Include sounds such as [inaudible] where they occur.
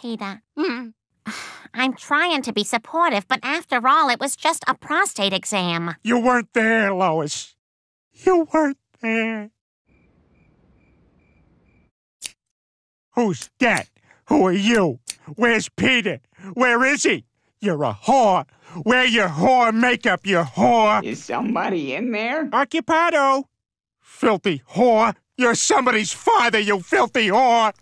Peter. Mm. [sighs] I'm trying to be supportive, but after all, it was just a prostate exam. You weren't there, Lois. You weren't there. Who's that? Who are you? Where's Peter? Where is he? You're a whore. Wear your whore makeup, you whore. Is somebody in there? Occupado. Filthy whore. You're somebody's father, you filthy whore.